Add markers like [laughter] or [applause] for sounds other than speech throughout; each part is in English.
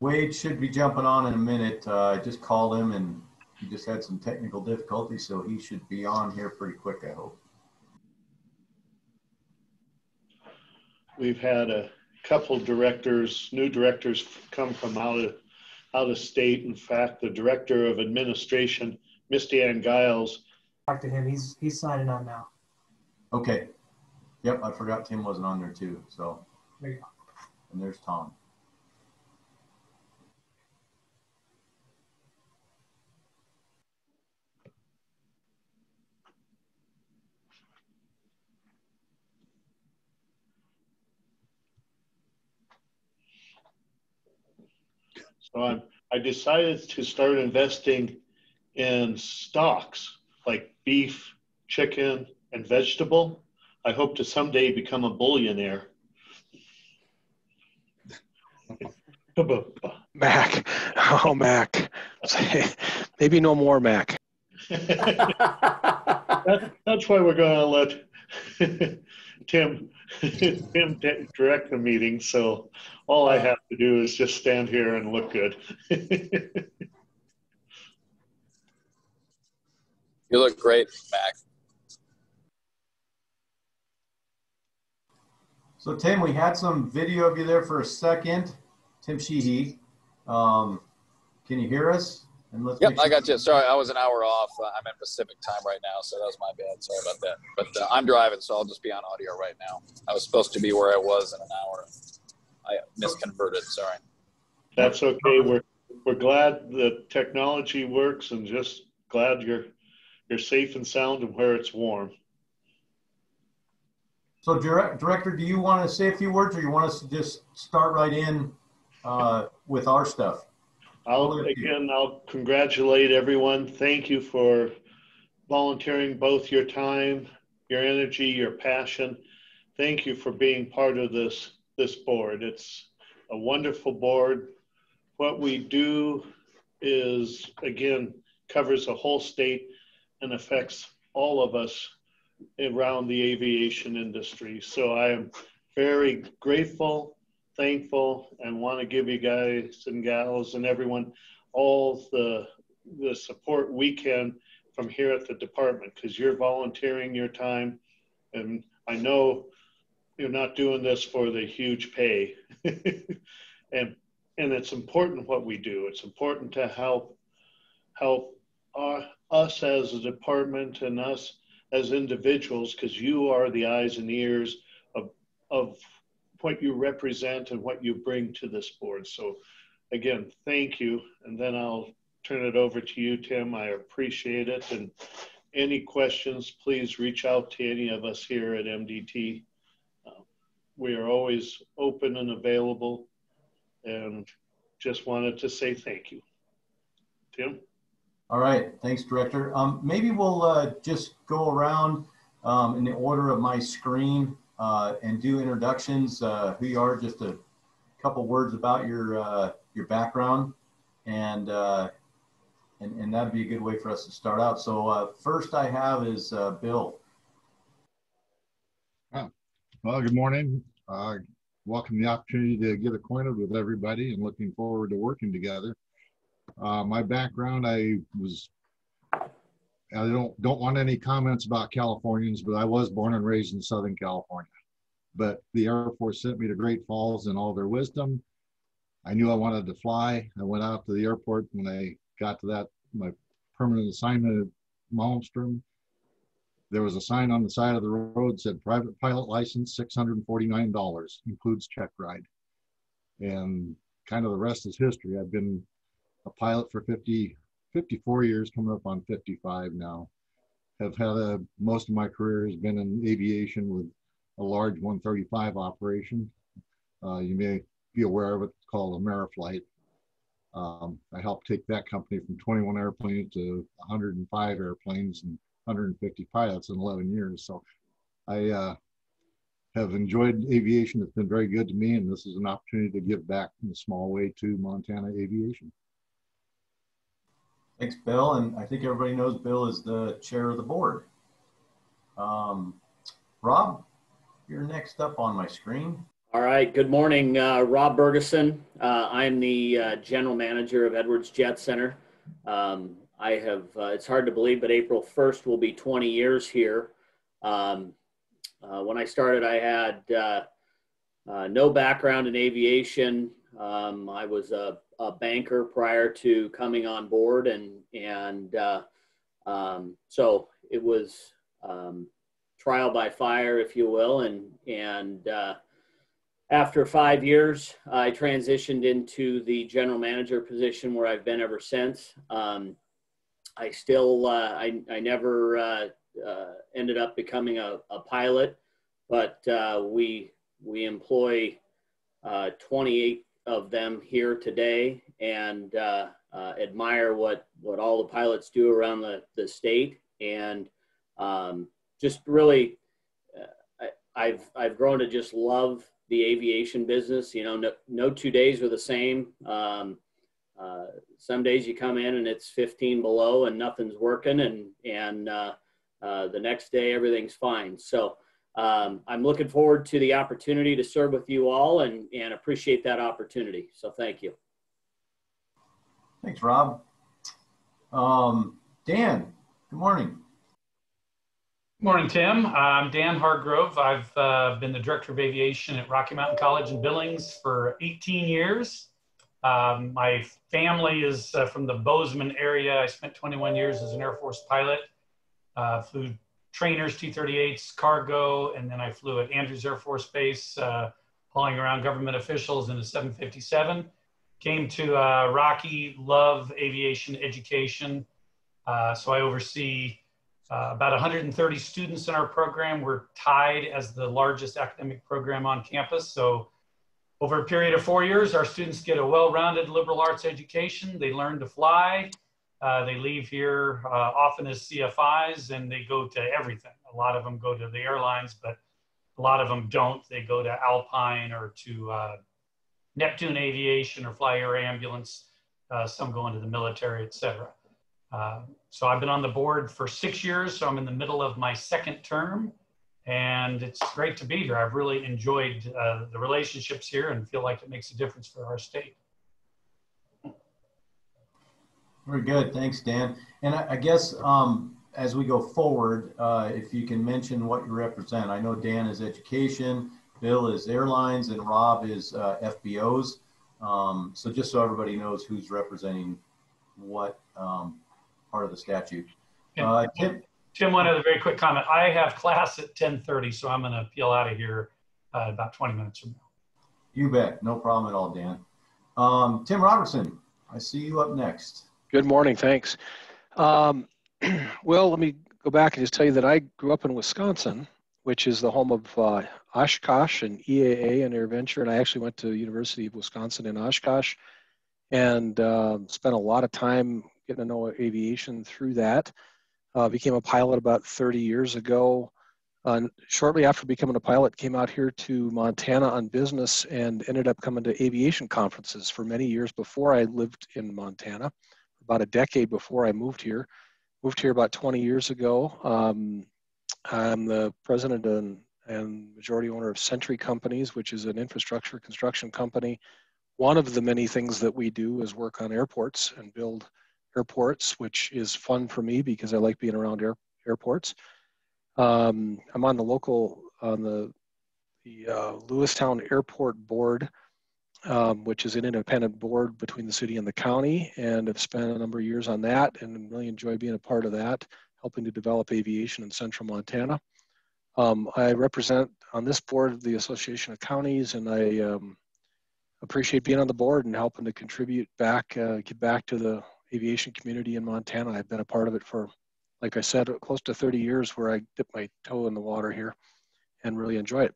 Wade should be jumping on in a minute. Uh, I just called him and he just had some technical difficulties, so he should be on here pretty quick, I hope. We've had a couple directors, new directors come from out of, out of state. In fact, the director of administration, Misty Ann Giles, Talk to him. He's he's signing on now. Okay. Yep, I forgot Tim wasn't on there too. So, There you go. and there's Tom. So I'm, I decided to start investing in stocks like beef, chicken, and vegetable. I hope to someday become a billionaire. [laughs] Mac. Oh, Mac. [laughs] Maybe no more Mac. [laughs] That, that's why we're going to let Tim [laughs] Tim direct the meeting. So all I have to do is just stand here and look good. [laughs] You look great, Mac. So Tim, we had some video of you there for a second. Tim Sheehy. Um, can you hear us? And let's Yep, make I got you. Sorry, I was an hour off. Uh, I'm in Pacific time right now, so that was my bad. Sorry about that. But uh, I'm driving, so I'll just be on audio right now. I was supposed to be where I was in an hour. I misconverted. Sorry. That's okay. We're we're glad the technology works, and just glad you're you're safe and sound and where it's warm. So direct, director, do you want to say a few words or you want us to just start right in uh, with our stuff? I'll again, I'll congratulate everyone. Thank you for volunteering both your time, your energy, your passion. Thank you for being part of this this board. It's a wonderful board. What we do is again covers the whole state and affects all of us around the aviation industry. So I am very grateful thankful and want to give you guys and gals and everyone all the the support we can from here at the department because you're volunteering your time. And I know you're not doing this for the huge pay. [laughs] And and it's important what we do. It's important to help help uh, us as a department and us as individuals because you are the eyes and ears of of what you represent and what you bring to this board. So, again, thank you. And then I'll turn it over to you, Tim. I appreciate it. And any questions, please reach out to any of us here at MDT. Uh, we are always open and available. And just wanted to say thank you. Tim? All right, thanks, Director. Um, maybe we'll uh, just go around um, in the order of my screen uh, and do introductions, uh, who you are, just a couple words about your uh, your background, and, uh, and and that'd be a good way for us to start out. So uh, first I have is uh, Bill. Well, good morning. Welcome the opportunity to get acquainted with everybody and looking forward to working together. My background, I was, don't, don't want any comments about Californians, but I was born and raised in Southern California. But the Air Force sent me to Great Falls in all their wisdom. I knew I wanted to fly. I went out to the airport when I got to that, my permanent assignment at Malmstrom there was a sign on the side of the road said private pilot license $649 includes check ride and kind of the rest is history i've been a pilot for 50 54 years coming up on 55 now have had a most of my career has been in aviation with a large 135 operation uh, you may be aware of it it's called ameriflight um, i helped take that company from 21 airplanes to 105 airplanes and 150 pilots in 11 years. So I uh, have enjoyed aviation. It's been very good to me, and this is an opportunity to give back in a small way to Montana aviation. Thanks, Bill. And I think everybody knows Bill is the chair of the board. Um, Rob, you're next up on my screen. All right. Good morning, uh, Rob Bergeson. Uh, I'm the uh, general manager of Edwards Jet Center. Um, I have, uh, it's hard to believe, but April 1st will be 20 years here. Um, uh, when I started, I had uh, no background in aviation. Um, I was a, a, banker prior to coming on board, and and uh, um, so it was um, trial by fire, if you will. And and uh, after five years, I transitioned into the general manager position, where I've been ever since. Um, I still uh, I I never uh, uh, ended up becoming a, a pilot, but we we employ uh, 28 of them here today and uh, uh, admire what, what all the pilots do around the, the state. And um, just really, uh, I, have I've grown to just love the aviation business. You know, no, no two days are the same. Um, uh, some days you come in and it's 15 below and nothing's working, and and uh, the next day everything's fine. So um, I'm looking forward to the opportunity to serve with you all and, and appreciate that opportunity. So thank you. Thanks, Rob. Um, Dan, good morning. Good morning, Tim. I'm Dan Hargrove. I've uh, been the Director of Aviation at Rocky Mountain College in Billings for 18 years. Um, my family is uh, from the Bozeman area. I spent 21 years as an Air Force pilot. Uh, flew trainers, T-38s, cargo, and then I flew at Andrews Air Force Base, uh, hauling around government officials in a 757. Came to uh, Rocky, love aviation education. Uh, so I oversee uh, about 130 students in our program. We're tied as the largest academic program on campus. So over a period of four years, our students get a well-rounded liberal arts education. They learn to fly, uh, they leave here uh, often as CFIs and they go to everything. A lot of them go to the airlines, but a lot of them don't. They go to Alpine or to uh, Neptune Aviation or Fly Air Ambulance. Uh, some go into the military, etc. Uh, so I've been on the board for six years, so I'm in the middle of my second term, and it's great to be here. I've really enjoyed the relationships here and feel like it makes a difference for our state. Very good. Thanks, Dan. And I, I guess um, as we go forward, uh, if you can mention what you represent. I know Dan is education, Bill is airlines, and Rob is uh, FBOs. Um, so just so everybody knows who's representing what um, part of the statute. Uh, Tim, Tim, one other very quick comment. I have class at 10:30, so I'm going to peel out of here uh, about 20 minutes from now. You bet. No problem at all, Dan. Um, Tim Robertson, I see you up next. Good morning. Thanks. Um, [clears throat] well, let me go back and just tell you that I grew up in Wisconsin, which is the home of uh, Oshkosh and EAA and AirVenture. And I actually went to University of Wisconsin in Oshkosh and uh, spent a lot of time getting to know aviation through that. Uh, became a pilot about 30 years ago. Uh, shortly after becoming a pilot, came out here to Montana on business and ended up coming to aviation conferences for many years before I lived in Montana about a decade before I moved here. Moved here about 20 years ago. Um, I'm the president and, and majority owner of Century Companies, which is an infrastructure construction company. One of the many things that we do is work on airports and build airports, which is fun for me because I like being around air, airports. Um, I'm on the local, on the, the uh, Lewistown Airport Board, um, which is an independent board between the city and the county, and have spent a number of years on that and really enjoy being a part of that, helping to develop aviation in central Montana. Um, I represent on this board the Association of Counties, and I um, appreciate being on the board and helping to contribute back, uh, give back to the aviation community in Montana. I've been a part of it for, like I said, close to 30 years where I dip my toe in the water here and really enjoy it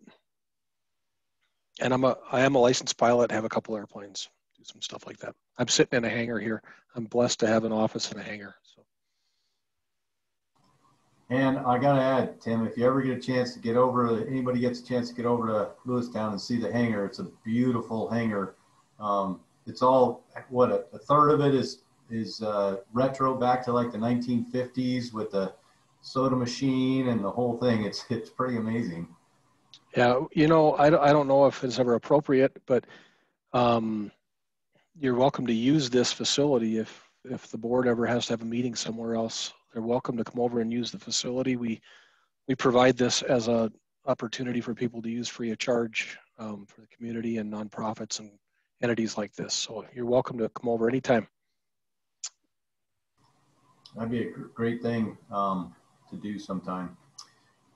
and I'm a I am a licensed pilot. Have a couple airplanes. Do some stuff like that. I'm sitting in a hangar here. I'm blessed to have an office in a hangar. So. And I gotta add, Tim, if you ever get a chance to get over, anybody gets a chance to get over to Lewistown and see the hangar, it's a beautiful hangar. Um, it's all what a, a, third of it is is uh, retro back to like the 1950s with the soda machine and the whole thing. It's it's pretty amazing. Yeah, you know, I, I don't know if it's ever appropriate, but um, you're welcome to use this facility if, if the board ever has to have a meeting somewhere else. They're welcome to come over and use the facility. We, we provide this as a opportunity for people to use free of charge um, for the community and nonprofits and entities like this. So you're welcome to come over anytime. That'd be a great thing um, to do sometime.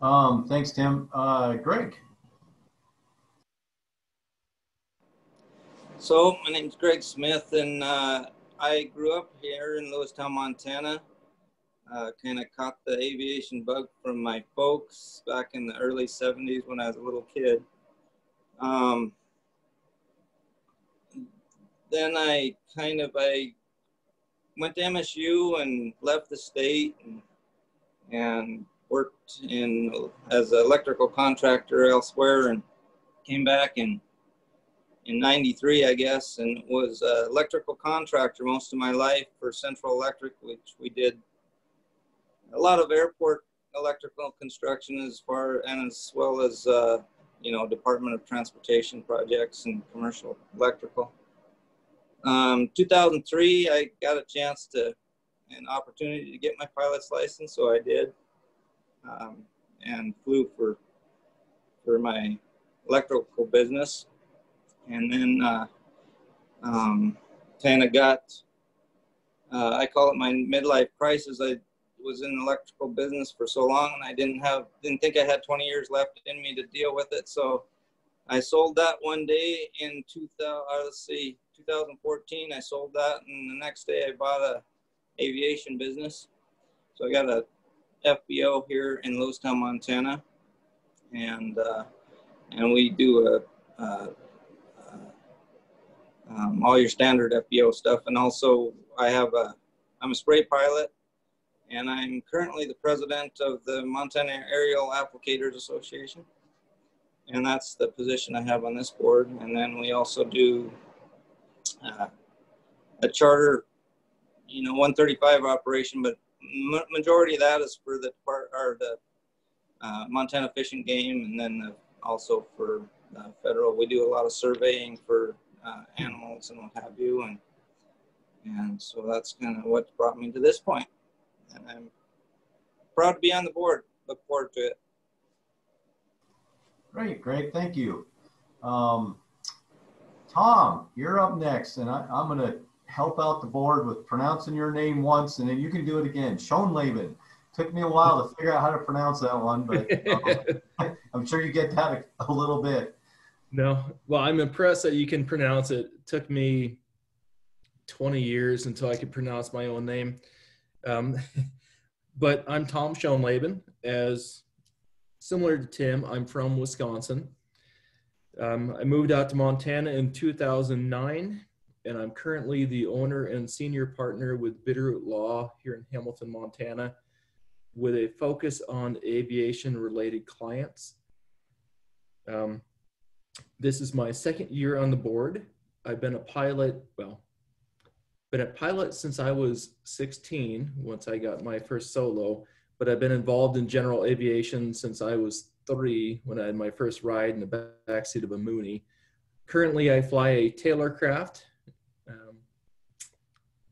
Um, thanks, Tim. Uh, Greg. So my name's Greg Smith, and uh, I grew up here in Lewistown, Montana. Uh, kind of caught the aviation bug from my folks back in the early '70s when I was a little kid. Um, then I kind of I went to MSU and left the state and, and worked in as an electrical contractor elsewhere, and came back and in 93 i guess and was an electrical contractor most of my life for central electric which we did a lot of airport electrical construction as far and as well as uh, you know department of transportation projects and commercial electrical. Um, 2003 i got a chance to an opportunity to get my pilot's license so i did um, and flew for for my electrical business. And then uh, um, kind of got uh, i call it my midlife crisis. I was in the electrical business for so long and i didn't have didn't think i had 20 years left in me to deal with it. So i sold that one day in 2000 uh, let's see 2014 i sold that and the next day i bought a aviation business. So i got a fbo here in lewistown montana and uh, and we do a, a um, all your standard FBO stuff. And also, I have a, I'm a spray pilot, and I'm currently the president of the Montana Aerial Applicators Association. And that's the position I have on this board. And then we also do uh, a charter, you know, 135 operation, but majority of that is for the part or the uh, Montana Fishing Game, and then the, also for uh, federal. We do a lot of surveying for uh, animals and what have you. And and so that's kind of what brought me to this point. And I'm proud to be on the board. Look forward to it. Great, Greg. Thank you. Um, Tom, you're up next, and I, I'm going to help out the board with pronouncing your name once, and then you can do it again. Schoenleben. Took me a while to figure out how to pronounce that one, but [laughs] um, [laughs] I'm sure you get that a, a little bit. No, well, I'm impressed that you can pronounce it. it took me 20 years until I could pronounce my own name. Um, [laughs] but I'm Tom Schoenleben. As similar to Tim, I'm from Wisconsin. Um, I moved out to Montana in 2009, and I'm currently the owner and senior partner with Bitterroot Law here in Hamilton, Montana, with a focus on aviation related clients. Um, this is my second year on the board. I've been a pilot, well, been a pilot since I was 16, once I got my first solo, but I've been involved in general aviation since I was three when I had my first ride in the backseat of a Mooney. Currently, I fly a Taylorcraft, um,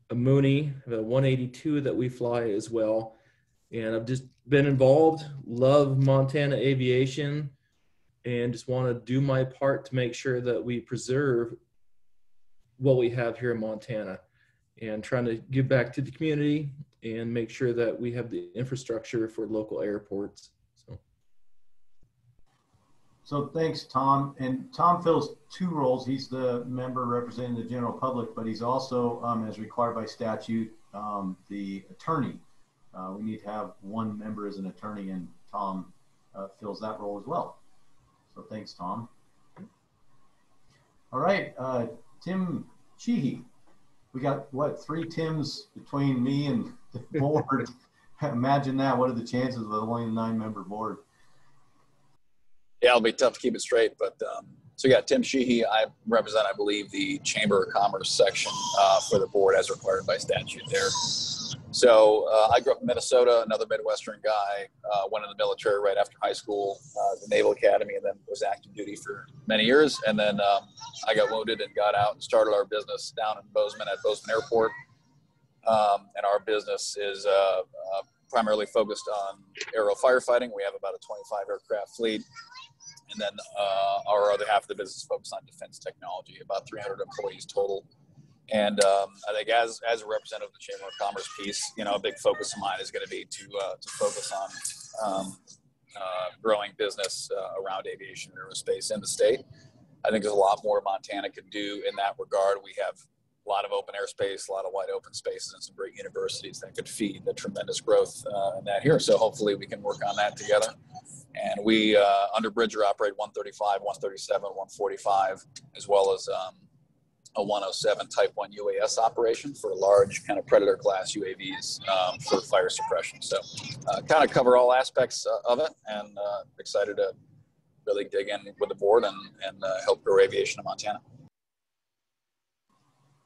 a Mooney, a 182 that we fly as well. And I've just been involved, love Montana aviation, and just want to do my part to make sure that we preserve what we have here in Montana and trying to give back to the community and make sure that we have the infrastructure for local airports. So, thanks, Tom. And Tom fills two roles. He's the member representing the general public, but he's also, um, as required by statute, um, the attorney. Uh, we need to have one member as an attorney, and Tom uh, fills that role as well. So thanks, Tom. All right, uh, Tim Sheehy. We got what three Tims between me and the [laughs] board. [laughs] Imagine that. What are the chances of only a nine-member board? Yeah, it'll be tough to keep it straight. But um, so yeah, Tim Sheehy, I represent, I believe, the Chamber of Commerce section uh, for the board as required by statute there. So uh, I grew up in Minnesota, another Midwestern guy. Uh, went in the military right after high school, uh, the Naval Academy, and then was active duty for many years. And then um, I got wounded and got out and started our business down in Bozeman at Bozeman Airport. Um, and our business is uh, uh, primarily focused on aero firefighting. We have about a 25 aircraft fleet. And then uh, our other half of the business focused on defense technology, about 300 employees total. And um, I think as, as a representative of the Chamber of Commerce piece, you know, a big focus of mine is going to be to, uh, to focus on um, uh, growing business uh, around aviation and aerospace in the state. I think there's a lot more Montana can do in that regard. We have a lot of open airspace, a lot of wide open spaces, and some great universities that could feed the tremendous growth uh, in that here. So hopefully we can work on that together. And we, uh, under Bridger, operate 135, 137, 145, as well as um, a 107 Type 1 UAS operation for large kind of Predator class UAVs um, for fire suppression. So, uh, kind of cover all aspects uh, of it and uh, excited to really dig in with the board and, and uh, help grow aviation in Montana.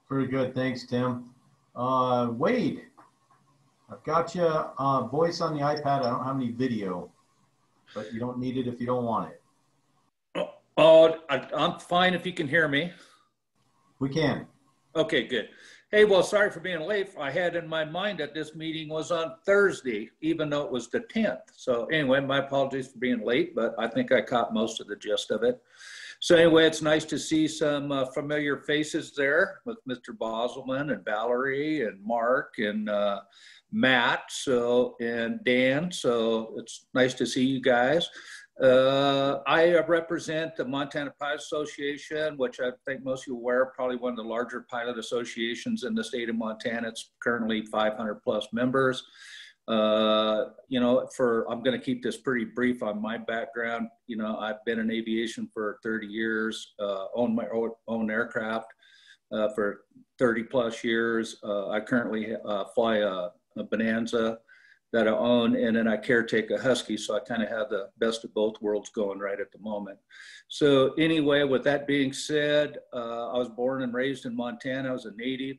Very good. Thanks, Tim. Uh, Wade, I've got you voice on the iPad. I don't have any video, but you don't need it if you don't want it. Oh, oh, I, I'm fine if you can hear me. We can. Okay, good. Hey, well, sorry for being late. I had in my mind that this meeting was on Thursday, even though it was the 10th. So anyway, my apologies for being late, but I think I caught most of the gist of it. So anyway, it's nice to see some uh, familiar faces there with Mr. Bousliman and Valerie and Mark and uh, Matt so and Dan. So it's nice to see you guys. Uh, I represent the Montana Pilot Association, which I think most of you are aware, probably one of the larger pilot associations in the state of Montana. It's currently 500 plus members. Uh, you know, for I'm going to keep this pretty brief on my background. You know, I've been in aviation for 30 years, uh, own my own aircraft uh, for 30 plus years. Uh, I currently uh, fly a, a, Bonanza that I own, and then I caretake a Husky, so I kind of have the best of both worlds going right at the moment. So anyway, with that being said, I was born and raised in Montana. I was a native.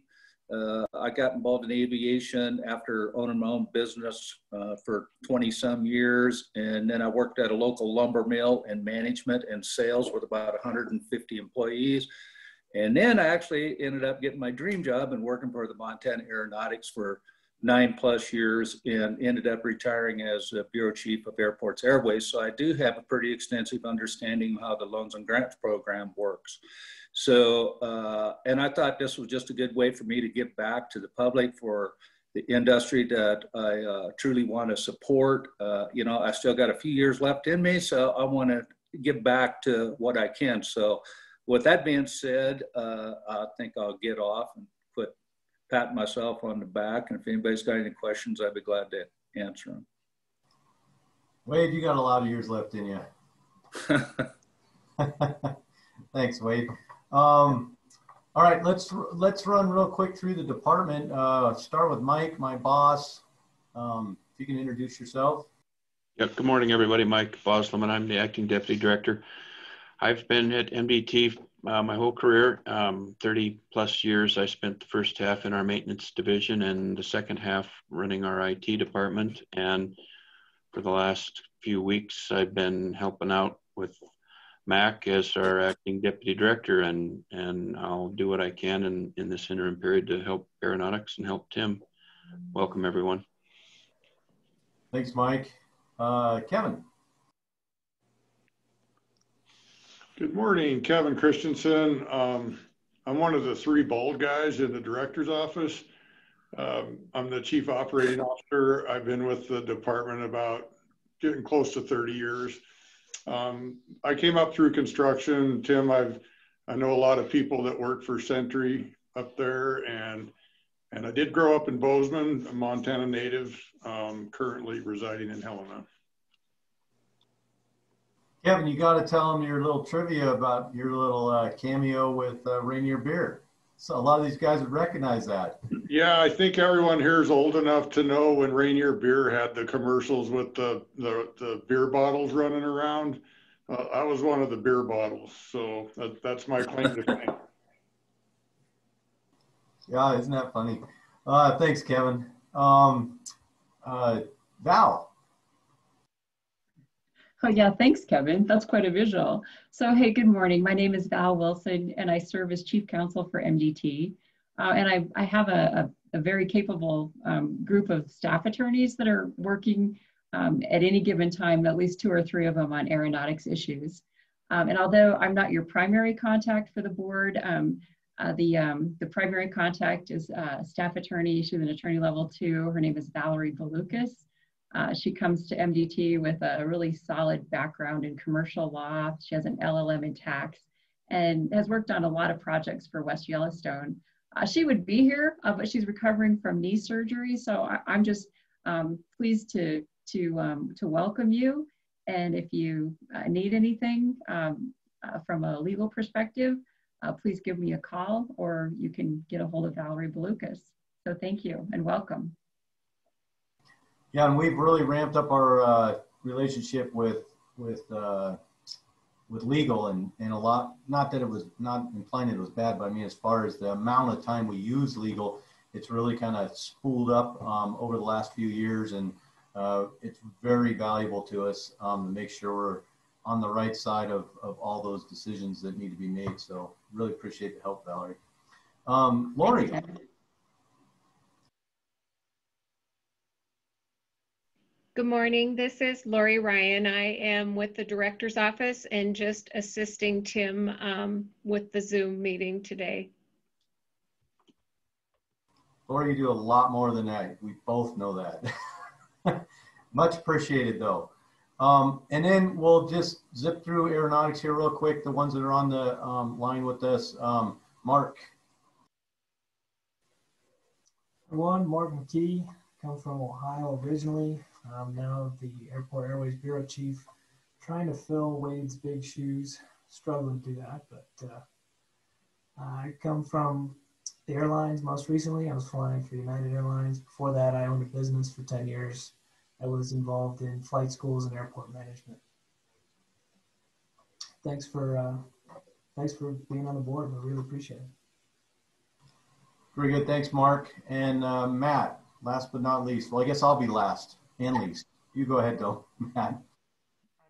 Uh, I got involved in aviation after owning my own business uh, for 20 some years. And then I worked at a local lumber mill in management and sales with about 150 employees. And then I actually ended up getting my dream job and working for the Montana Aeronautics for nine plus years and ended up retiring as Bureau Chief of Airports Airways. So I do have a pretty extensive understanding of how the loans and grants program works. So, uh, and I thought this was just a good way for me to give back to the public for the industry that I uh, truly want to support. Uh, you know, I still got a few years left in me, so I want to give back to what I can. So, with that being said, uh, I think I'll get off and put pat myself on the back. And if anybody's got any questions, I'd be glad to answer them. Wade, you got a lot of years left in you. [laughs] [laughs] Thanks, Wade. Um, all right, let's let's run real quick through the department. Uh, start with Mike, my boss. Um, if you can introduce yourself. Yep. Good morning, everybody. Mike Bousliman. I'm the acting deputy director. I've been at MDT uh, my whole career, um, 30 plus years. I spent the first half in our maintenance division and the second half running our IT department. And for the last few weeks, I've been helping out with Mac as our acting deputy director, and and I'll do what I can in in this interim period to help aeronautics and help Tim. Welcome everyone. Thanks, Mike. Uh, Kevin. Good morning, Kevin Christensen. Um, I'm one of the three bald guys in the director's office. Um, I'm the chief operating officer. I've been with the department about getting close to 30 years. Um, I came up through construction. Tim, I've I know a lot of people that work for Century up there, and and I did grow up in Bozeman, a Montana native, um, currently residing in Helena. Kevin, you got to tell them your little trivia about your little uh, cameo with uh, Rainier Beer. So a lot of these guys would recognize that. Yeah, I think everyone here is old enough to know when Rainier Beer had the commercials with the the, the beer bottles running around. Uh, I was one of the beer bottles, so that, that's my claim to fame. [laughs] Yeah, isn't that funny? Uh, thanks, Kevin. Um, uh, Val. Oh, yeah, thanks, Kevin. That's quite a visual. So, hey, good morning. My name is Val Wilson, and I serve as Chief Counsel for MDT. Uh, and I, I have a, a, a very capable um, group of staff attorneys that are working um, at any given time, at least two or three of them on aeronautics issues. Um, and although I'm not your primary contact for the board, um, uh, the, um, the primary contact is uh, staff attorney. She's an attorney level two. Her name is Valerie Valukas. Uh, she comes to MDT with a really solid background in commercial law. She has an LLM in tax and has worked on a lot of projects for West Yellowstone. Uh, she would be here, uh, but she's recovering from knee surgery. So I, am just um, pleased to, to, um, to welcome you. And if you uh, need anything um, uh, from a legal perspective, please give me a call or you can get a hold of Valerie Balukas. So thank you and welcome. Yeah, and we've really ramped up our uh, relationship with with uh, with legal and and a lot. Not that it was not implying it was bad, but I mean as far as the amount of time we use legal, it's really kind of spooled up um, over the last few years, and uh, it's very valuable to us um, to make sure we're on the right side of, of all those decisions that need to be made. So really appreciate the help, Valerie. Um, Lori. Good morning. This is Lori Ryan. I am with the director's office and just assisting Tim um, with the Zoom meeting today. Lori, you do a lot more than that. We both know that. [laughs] Much appreciated though. Um, and then we'll just zip through aeronautics here real quick, the ones that are on the um, line with us. Um, Mark. One, Mark McKee, come from Ohio originally. I'm now the Airport Airways Bureau Chief, trying to fill Wade's big shoes, struggling to do that. But uh, I come from the airlines most recently. I was flying for United Airlines. Before that, I owned a business for 10 years. I was involved in flight schools and airport management. Thanks for uh, thanks for being on the board. We really appreciate it. Very good. Thanks, Mark. And uh, Matt, last but not least. Well, I guess I'll be last You go ahead, [laughs] Matt. I'm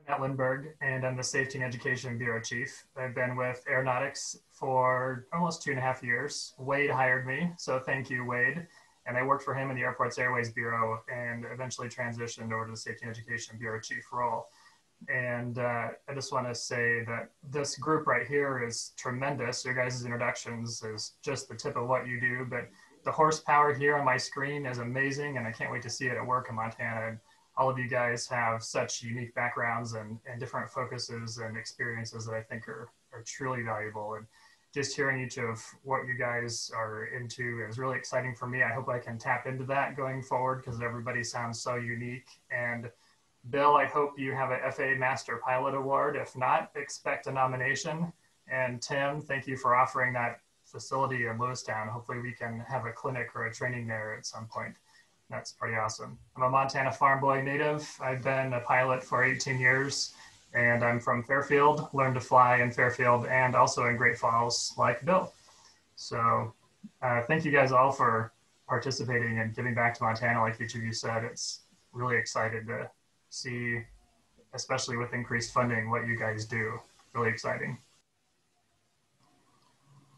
Matt Lindberg, and I'm the Safety and Education Bureau Chief. I've been with Aeronautics for almost two and a half years. Wade hired me, so thank you, Wade. And I worked for him in the Airports Airways Bureau and eventually transitioned over to the Safety and Education Bureau Chief role. And uh, I just want to say that this group right here is tremendous. Your guys' introductions is just the tip of what you do, but the horsepower here on my screen is amazing, and I can't wait to see it at work in Montana. And all of you guys have such unique backgrounds and, and different focuses and experiences that I think are, are truly valuable. And just hearing each of what you guys are into is really exciting for me. I hope I can tap into that going forward because everybody sounds so unique. And Bill, I hope you have a FAA Master Pilot Award. If not, expect a nomination. And Tim, thank you for offering that facility in Lewistown. Hopefully we can have a clinic or a training there at some point. That's pretty awesome. I'm a Montana farm boy native. I've been a pilot for 18 years and I'm from Fairfield, learned to fly in Fairfield and also in Great Falls like Bill. So uh, thank you guys all for participating and giving back to Montana like each of you said. It's really excited to see, especially with increased funding, what you guys do. Really exciting.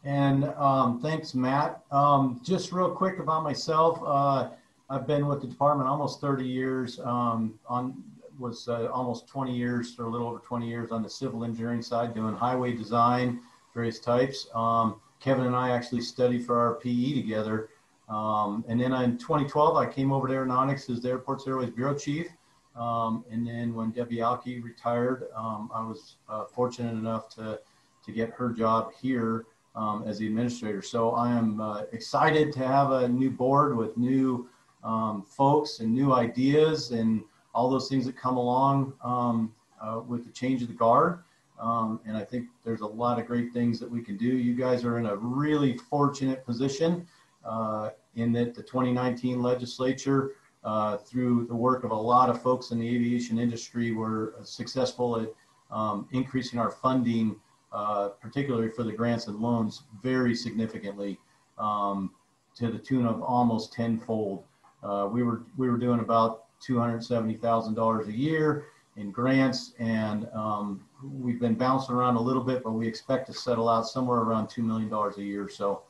And um, thanks, Matt. Um, just real quick about myself. Uh, I've been with the department almost 30 years. Um, on was uh, almost 20 years, or a little over 20 years, on the civil engineering side, doing highway design, various types. Um, Kevin and I actually studied for our PE together. Um, and then in 2012, I came over to aeronautics as the Airports Airways Bureau Chief. Um, and then when Debbie Alke retired, I was uh, fortunate enough to, to get her job here um, as the administrator. So I am uh, excited to have a new board with new um, folks and new ideas and all those things that come along um, uh, with the change of the guard. Um, and I think there's a lot of great things that we can do. You guys are in a really fortunate position uh, in that the 2019 legislature, uh, through the work of a lot of folks in the aviation industry, were successful at um, increasing our funding uh, particularly for the grants and loans, very significantly um, to the tune of almost tenfold. Uh, we were we were doing about two hundred seventy thousand dollars a year in grants, and um, we've been bouncing around a little bit, but we expect to settle out somewhere around two million dollars a year. So,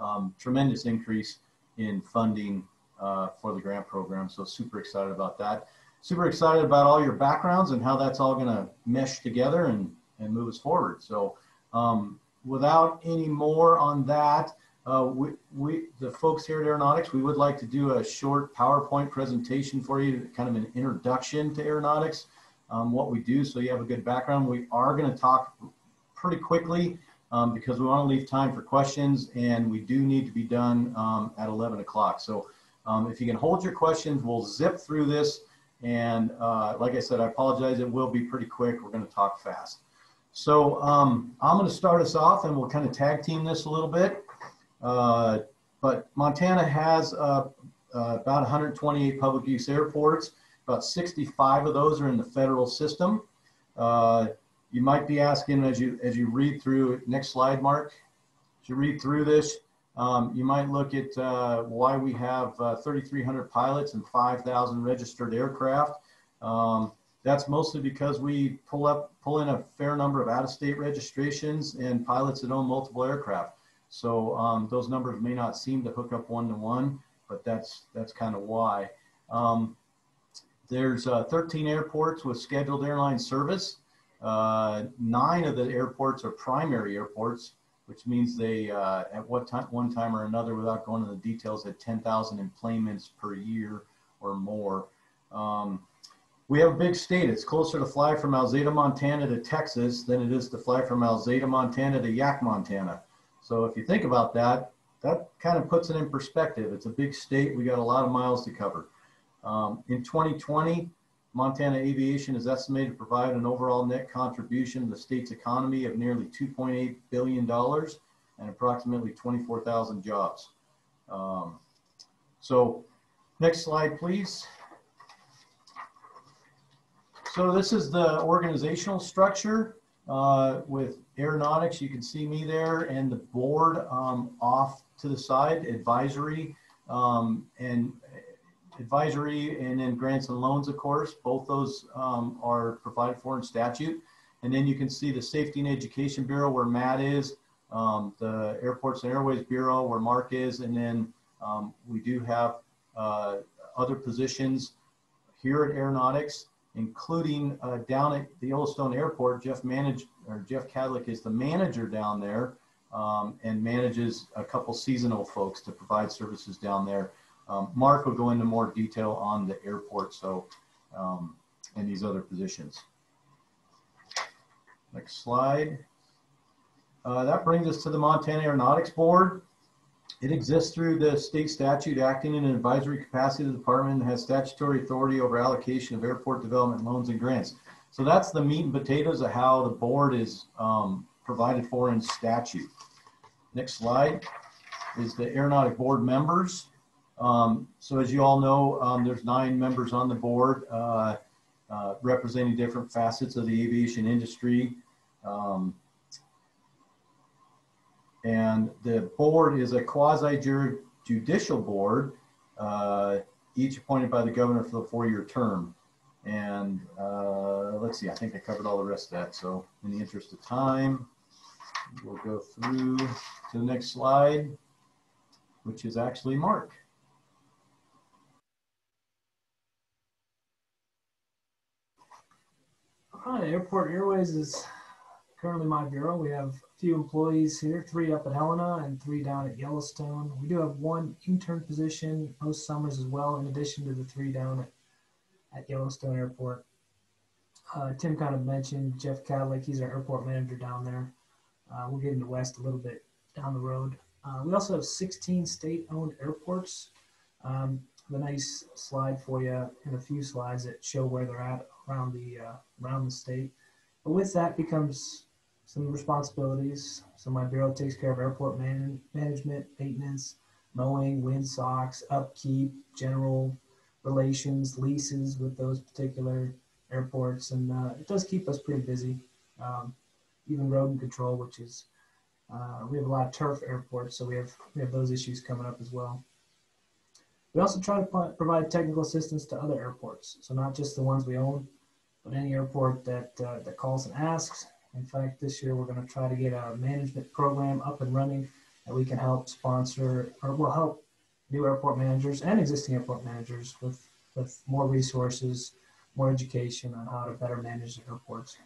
um, tremendous increase in funding uh, for the grant program. So, super excited about that. Super excited about all your backgrounds and how that's all going to mesh together and and move us forward. So, um, without any more on that. Uh, we, we, the folks here at Aeronautics, we would like to do a short PowerPoint presentation for you, kind of an introduction to aeronautics, um, what we do, so you have a good background. We are going to talk pretty quickly um, because we want to leave time for questions, and we do need to be done um, at 11 o'clock. So um, if you can hold your questions, we'll zip through this. And uh, like I said, I apologize, it will be pretty quick. We're going to talk fast. So um, I'm going to start us off, and we'll kind of tag team this a little bit. Uh, but Montana has uh, uh, about 128 public use airports. About 65 of those are in the federal system. Uh, you might be asking as you as you read through. Next slide, Mark. As you read through this, um, you might look at uh, why we have uh, 3,300 pilots and 5,000 registered aircraft. Um, that's mostly because we pull up pull in a fair number of out-of-state registrations and pilots that own multiple aircraft. So um, those numbers may not seem to hook up one to one, but that's that's kind of why. Um, there's uh, 13 airports with scheduled airline service. Uh, nine of the airports are primary airports, which means they, uh, at what time, one time or another, without going into the details, had 10,000 enplanements per year or more. Um, we have a big state. It's closer to fly from Alzada, Montana to Texas than it is to fly from Alzada, Montana to Yaak, Montana. So if you think about that, that kind of puts it in perspective. It's a big state. We got a lot of miles to cover. Um, in 2020, Montana Aviation is estimated to provide an overall net contribution to the state's economy of nearly $2.8 billion and approximately 24,000 jobs. Um, so next slide, please. So this is the organizational structure uh, with aeronautics. You can see me there and the board um, off to the side, advisory um, and advisory and then grants and loans, of course. Both those um, are provided for in statute. And then you can see the Safety and Education Bureau where Matt is, um, the Airports and Airways Bureau where Mark is, and then um, we do have uh, other positions here at Aeronautics including uh, down at the Yellowstone Airport. Jeff managed, or Jeff Cadlick is the manager down there um, and manages a couple seasonal folks to provide services down there. Um, Mark will go into more detail on the airport, so um, and these other positions. Next slide. Uh, that brings us to the Montana Aeronautics Board. It exists through the state statute acting in an advisory capacity the department has statutory authority over allocation of airport development loans and grants. So that's the meat and potatoes of how the board is um, provided for in statute. Next slide is the aeronautic board members. Um, so as you all know, um, there's nine members on the board uh, uh, representing different facets of the aviation industry. Um, and the board is a quasi judicial board, uh, each appointed by the governor for the four year term. And uh, let's see, I think I covered all the rest of that. So, in the interest of time, we'll go through to the next slide, which is actually Mark. Hi, Airport Airways is currently my bureau. We have few employees here, three up at Helena and three down at Yellowstone. We do have one intern position most summers as well, in addition to the three down at, at Yellowstone Airport. Uh, Tim kind of mentioned Jeff Cadlick, he's our airport manager down there. Uh, we'll get into West a little bit down the road. Uh, we also have 16 state owned airports. Um, a nice slide for you and a few slides that show where they're at around the uh, around the state. But with that becomes some responsibilities. So my bureau takes care of airport man- management, maintenance, mowing, wind socks, upkeep, general relations, leases with those particular airports, and uh, it does keep us pretty busy. Um, even road and control, which is uh, we have a lot of turf airports, so we have we have those issues coming up as well. We also try to provide technical assistance to other airports. So not just the ones we own, but any airport that, uh, that calls and asks. In fact, this year we're going to try to get a management program up and running that we can help sponsor or will help new airport managers and existing airport managers with, with more resources, more education on how to better manage the airports.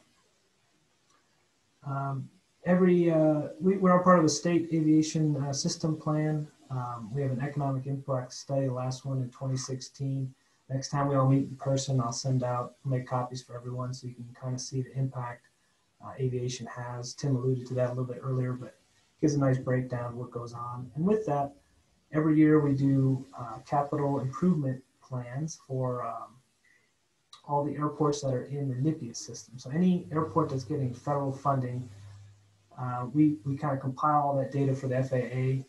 Um, every, uh, we, we're all part of the state aviation uh, system plan. Um, we have an economic impact study, last one in 2016. Next time we all meet in person, I'll send out, make copies for everyone so you can kind of see the impact uh, aviation has. Tim alluded to that a little bit earlier, but gives a nice breakdown of what goes on. And with that, every year we do uh, capital improvement plans for um, all the airports that are in the NPIAS system. So any airport that's getting federal funding, uh, we, we kind of compile all that data for the FAA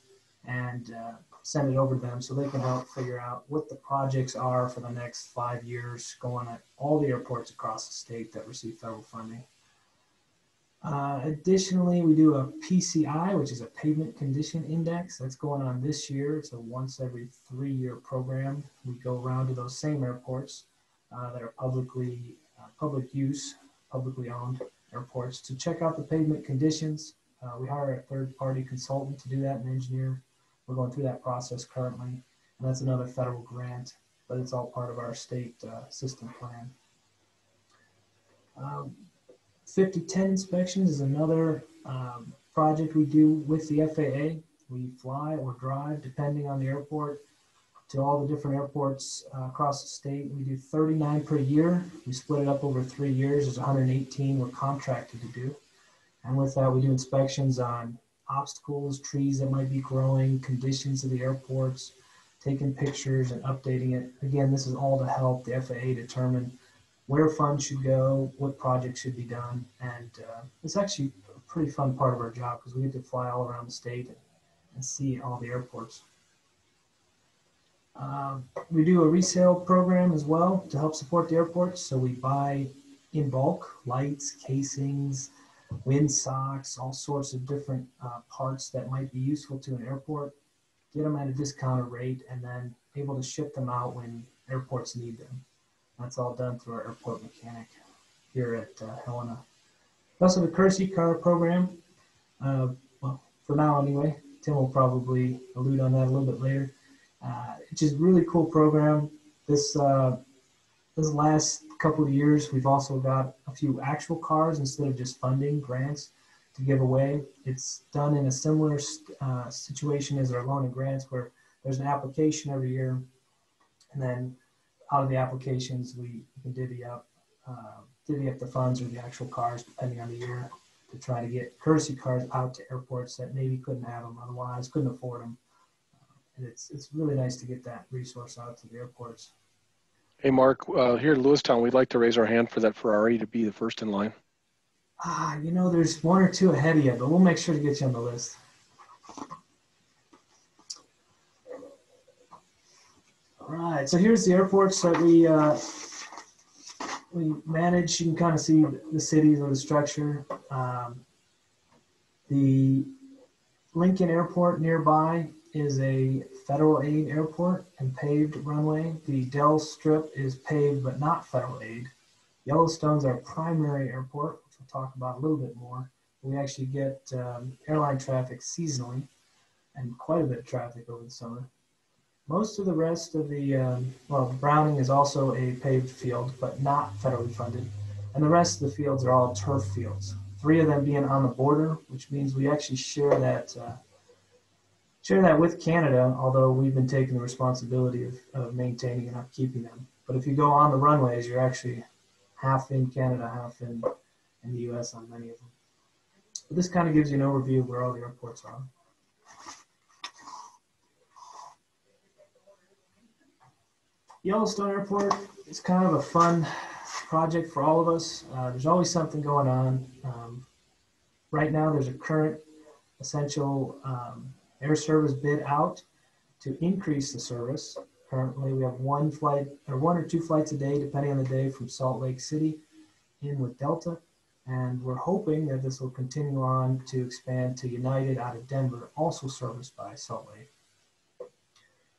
and uh, send it over to them so they can help figure out what the projects are for the next five years going at all the airports across the state that receive federal funding. Uh, additionally, we do a PCI, which is a pavement condition index. That's going on this year. It's a once every three year program. We go around to those same airports uh, that are publicly uh, public use, publicly owned airports to check out the pavement conditions. Uh, we hire a third party consultant to do that, an engineer. We're going through that process currently, and that's another federal grant, but it's all part of our state uh, system plan. Um, 5010 inspections is another um, project we do with the FAA. We fly or drive, depending on the airport, to all the different airports uh, across the state. We do 39 per year. We split it up over three years. There's 118 we're contracted to do. And with that, we do inspections on obstacles, trees that might be growing, conditions of the airports, taking pictures and updating it. Again, this is all to help the FAA determine where funds should go, what projects should be done. And uh, it's actually a pretty fun part of our job because we get to fly all around the state and, see all the airports. Um, we do a resale program as well to help support the airports. So we buy in bulk lights, casings, wind socks, all sorts of different uh, parts that might be useful to an airport, get them at a discounted rate, and then able to ship them out when airports need them. That's all done through our airport mechanic here at uh, Helena. We also have a courtesy car program. Uh, well, for now anyway. Tim will probably allude on that a little bit later. Uh, it's just a really cool program. This uh, this last couple of years, we've also got a few actual cars instead of just funding grants to give away. It's done in a similar uh, situation as our loan and grants, where there's an application every year, and then out of the applications, we, can divvy up uh, divvy up the funds or the actual cars depending on the year to try to get courtesy cars out to airports that maybe couldn't have them otherwise, couldn't afford them. Uh, and it's it's really nice to get that resource out to the airports. Hey, Mark, uh, here in Lewistown, we'd like to raise our hand for that Ferrari to be the first in line. Ah, you know, there's one or two ahead of you, but we'll make sure to get you on the list. Right, so here's the airports that we uh, we manage. You can kind of see the cities or the structure. Um, the Lincoln Airport nearby is a federal aid airport and paved runway. The Dell Strip is paved but not federal aid. Yellowstone's our primary airport, which we'll talk about a little bit more. We actually get um, airline traffic seasonally and quite a bit of traffic over the summer. Most of the rest of the, um, well, Browning is also a paved field, but not federally funded. And the rest of the fields are all turf fields. Three of them being on the border, which means we actually share that uh, share that with Canada, although we've been taking the responsibility of, of maintaining and upkeeping them. But if you go on the runways, you're actually half in Canada, half in, in the US on many of them. But this kind of gives you an overview of where all the airports are. Yellowstone Airport is kind of a fun project for all of us. Uh, there's always something going on. Um, right now, there's a current essential um, air service bid out to increase the service. Currently, we have one flight or one or two flights a day, depending on the day, from Salt Lake City in with Delta. And we're hoping that this will continue on to expand to United out of Denver, also serviced by Salt Lake.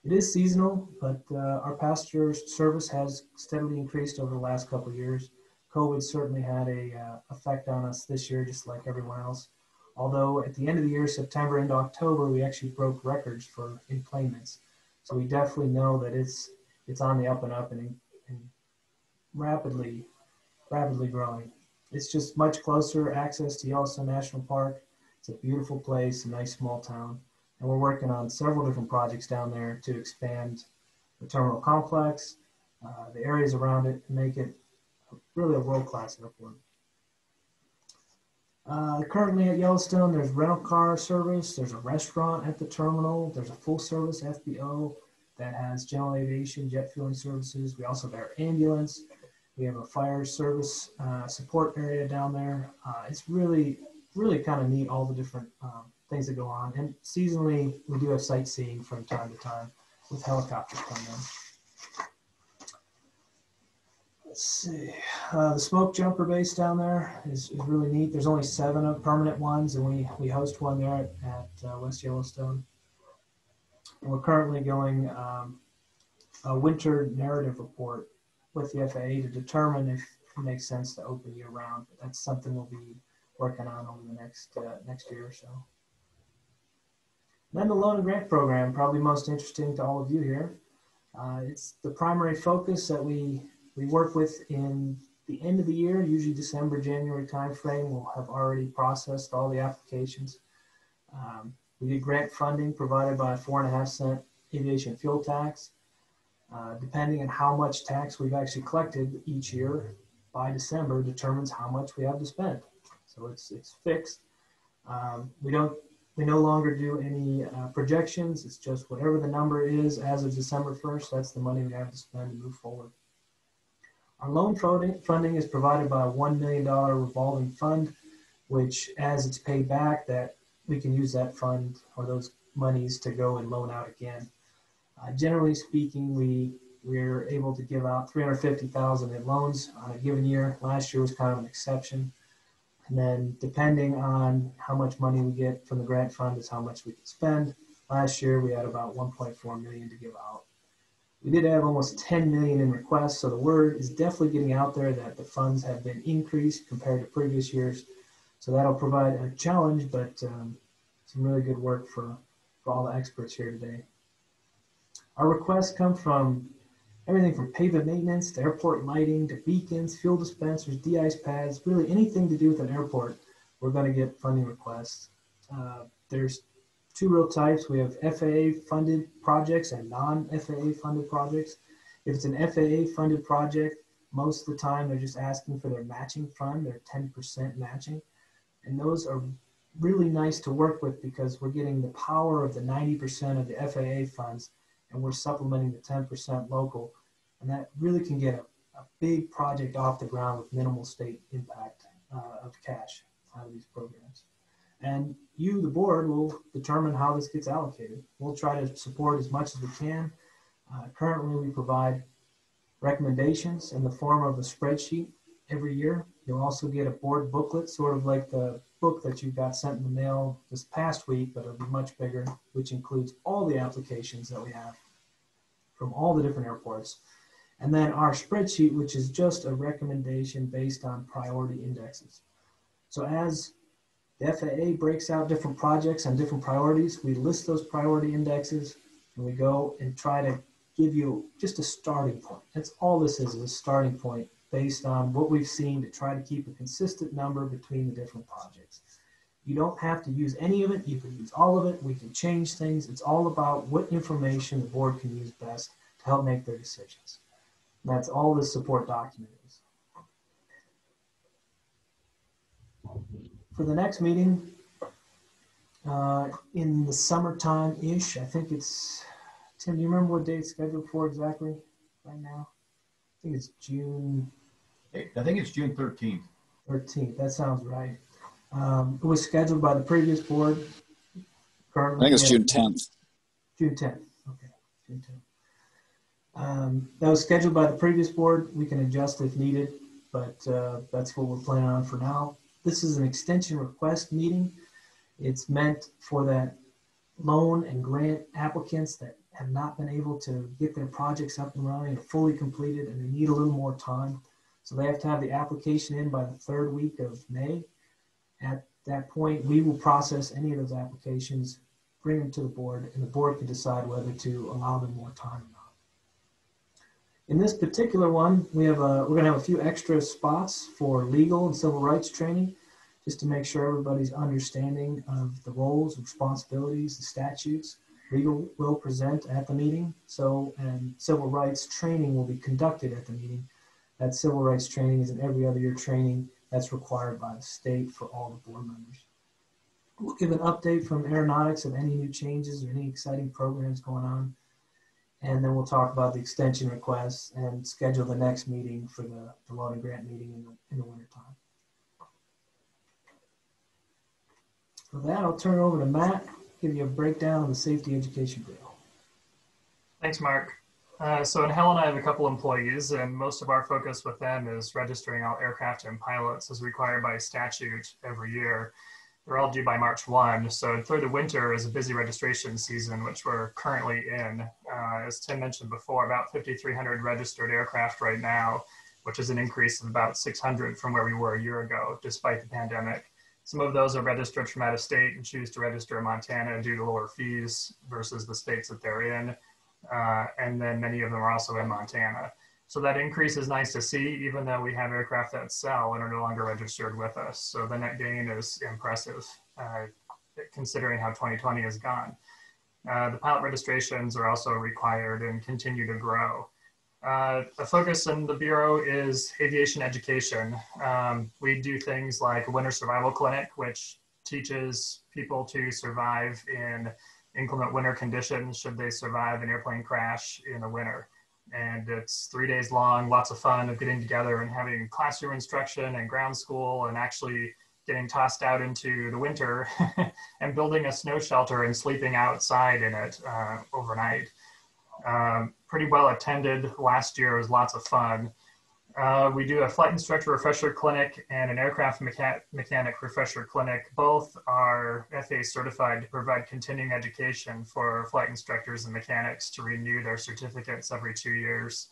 It is seasonal, but uh, our pasture service has steadily increased over the last couple of years. COVID certainly had a uh, effect on us this year, just like everyone else. Although at the end of the year, September into October, we actually broke records for enplanements. So we definitely know that it's it's on the up and up and, and rapidly, rapidly growing. It's just much closer access to Yellowstone National Park. It's a beautiful place, a nice small town. And we're working on several different projects down there to expand the terminal complex, uh, the areas around it, and make it really a world-class airport. Uh, currently at Yellowstone, there's rental car service, there's a restaurant at the terminal, there's a full service FBO that has general aviation, jet fueling services. We also have our ambulance. We have a fire service uh, support area down there. Uh, it's really, really kind of neat, all the different um, things that go on. And seasonally, we do have sightseeing from time to time with helicopters coming in. Let's see. Uh, the smoke jumper base down there is, is really neat. There's only seven of permanent ones, and we, we host one there at, at uh, West Yellowstone. And we're currently going um, a winter narrative report with the FAA to determine if it makes sense to open year round. But that's something we'll be working on over the next uh, next year or so. Then the loan and grant program, probably most interesting to all of you here. Uh, it's the primary focus that we we work with in the end of the year, usually December, January timeframe. We'll have already processed all the applications. Um, we get grant funding provided by a four and a half cent aviation fuel tax. Uh, depending on how much tax we've actually collected each year by December determines how much we have to spend. So it's, it's fixed. Um, we don't, we no longer do any uh, projections. It's just whatever the number is as of December 1st, that's the money we have to spend to move forward. Our loan funding is provided by a $1 million revolving fund, which as it's paid back, that we can use that fund or those monies to go and loan out again. Uh, generally speaking, we we're able to give out 350,000 in loans on a given year. Last year was kind of an exception. And then depending on how much money we get from the grant fund is how much we can spend. Last year we had about 1.4 million to give out. We did have almost 10 million in requests, so the word is definitely getting out there that the funds have been increased compared to previous years. So that'll provide a challenge, but um, some really good work for, for all the experts here today. Our requests come from everything from pavement maintenance to airport lighting to beacons, fuel dispensers, de-ice pads, really anything to do with an airport, we're going to get funding requests. Uh, there's two real types. We have FAA funded projects and non-FAA funded projects. If it's an FAA funded project, most of the time they're just asking for their matching fund, their 10% matching. And those are really nice to work with because we're getting the power of the 90% of the FAA funds and we're supplementing the 10% local. And that really can get a, a big project off the ground with minimal state impact uh, of cash out of these programs. And you, the board, will determine how this gets allocated. We'll try to support as much as we can. Uh, currently, we provide recommendations in the form of a spreadsheet every year. You'll also get a board booklet, sort of like the book that you got sent in the mail this past week, but it'll be much bigger, which includes all the applications that we have from all the different airports. And then our spreadsheet, which is just a recommendation based on priority indexes. So as the FAA breaks out different projects and different priorities. We list those priority indexes and we go and try to give you just a starting point. That's all this is, is a starting point based on what we've seen to try to keep a consistent number between the different projects. You don't have to use any of it. You can use all of it. We can change things. It's all about what information the board can use best to help make their decisions. That's all this support document is. for the next meeting uh, in the summertime ish. I think it's Tim. Do you remember what date it's scheduled for exactly right now? I think it's June. I think it's June 13th. 13th. That sounds right. Um, it was scheduled by the previous board. Currently, I think it's June 10th. June 10th. Okay, June 10th. Um, that was scheduled by the previous board. We can adjust if needed, but uh, that's what we're planning on for now. This is an extension request meeting. It's meant for that loan and grant applicants that have not been able to get their projects up and running fully completed and they need a little more time. So they have to have the application in by the third week of May. At that point, we will process any of those applications, bring them to the board, and the board can decide whether to allow them more time or not. In this particular one, we have a, we're going to have a few extra spots for legal and civil rights training, just to make sure everybody's understanding of the roles, responsibilities, the statutes. Legal will present at the meeting, so and civil rights training will be conducted at the meeting. That civil rights training is an every other year training that's required by the state for all the board members. We'll give an update from aeronautics of any new changes or any exciting programs going on. And then we'll talk about the extension requests and schedule the next meeting for the, the loan and grant meeting in the, in the winter time. For that, I'll turn it over to Matt, give you a breakdown of the safety education bill. Thanks, Mark. Uh, so in Helena, I have a couple employees, and most of our focus with them is registering all aircraft and pilots as required by statute every year. They're all due by March 1. So through the winter is a busy registration season, which we're currently in. Uh, as Tim mentioned before, about 5,300 registered aircraft right now, which is an increase of about 600 from where we were a year ago, despite the pandemic. Some of those are registered from out of state and choose to register in Montana due to lower fees versus the states that they're in. Uh, and then many of them are also in Montana. So that increase is nice to see, even though we have aircraft that sell and are no longer registered with us. So the net gain is impressive, uh, considering how 2020 has gone. Uh, the pilot registrations are also required and continue to grow. Uh, the focus in the Bureau is aviation education. Um, we do things like winter survival clinic, which teaches people to survive in inclement winter conditions should they survive an airplane crash in the winter. And it's three days long, lots of fun of getting together and having classroom instruction and ground school and actually getting tossed out into the winter [laughs] and building a snow shelter and sleeping outside in it uh, overnight. Um, pretty well attended last year. It was lots of fun. Uh, we do a flight instructor refresher clinic and an aircraft mecha mechanic refresher clinic. Both are FAA certified to provide continuing education for flight instructors and mechanics to renew their certificates every two years,